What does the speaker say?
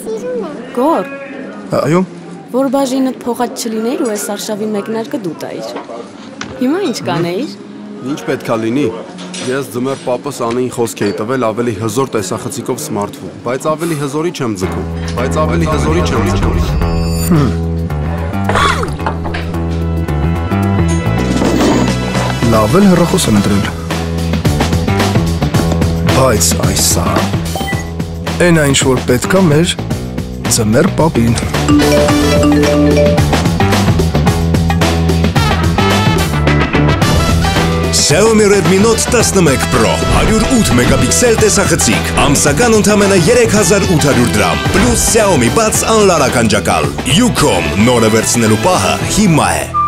Սիրուն է։ Գոր, Այո, որ բաժինդ փողած չլիներ ու այս արշավի մեկնարկը դու տայիր։ Հիմա ինչ կանեիր։ ինչ պետքա լինի։ Ես ձմեր պապս անեին խոսք էի տվել ավելի հզոր տեսախցիկով սմարթֆոն, բայց ավելի հզորի չեմ ձգում, բայց ավելի հզորի չեմ ձգում։ Լավ էլ հեռախոս եմ ընտրել։ Բայց այսա։ Այն այն ինչ որ պետքա մեր ձմեր պապին։ Xiaomi Redmi Note 11 Pro 108 մեգապիքսել տեսախցիկ, ամսական ընդամենը 3800 դրամ, պլյուս Xiaomi բաց անլարական ջակալ։ Ucom նորը վերցնելու պահը հիմա է։